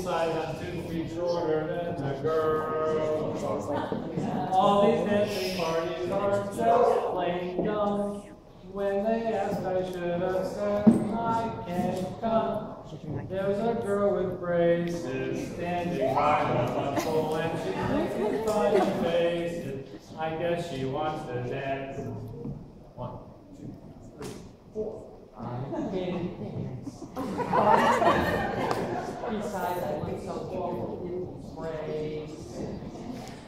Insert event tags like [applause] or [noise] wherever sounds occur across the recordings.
Besides, I'm two feet shorter than the girl. All these dancing parties are just plain dumb. When they asked, I should have said, I can't come. There's a girl with braces standing by the bundle, and she's making funny faces. I guess she wants to dance. One, two, three, four. I can't dance. Besides, I look so awful.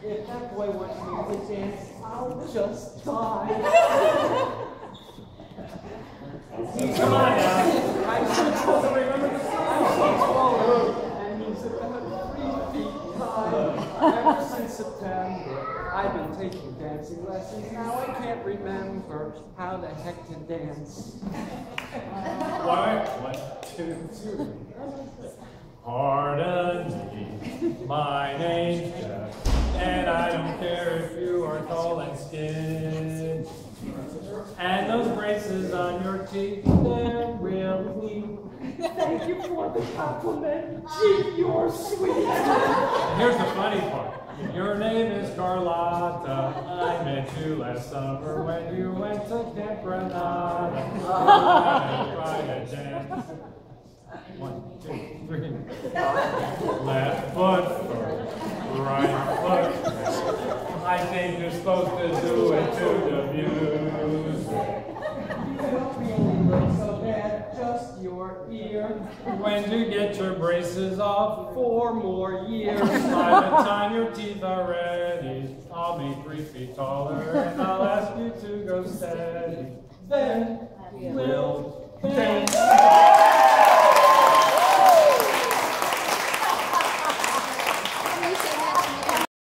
If that boy wants me to dance, I'll just die. Come on now. I'm so supposed remember the song. Slow. And he's about three feet high. Ever since September, I've been taking dancing lessons. Now I can't remember how the heck to dance. One, one, two, three. Pardon me, my name's Jeff, and I don't care if you are tall and skinny. And those braces on your teeth, they're real neat. Thank you for the compliment. Gee, you're sweet. [laughs] Here's the funny part. Your name is Carlotta. I met you last summer when you went to Camp Granada. [laughs] I tried to dance. One, two, three. Left foot right foot. I think you're supposed to do it to the music. You don't so bad, just your ear. When you get your braces off, four more years. By the time your teeth are ready, I'll be three feet taller, and I'll ask you to go steady. Then we'll dance.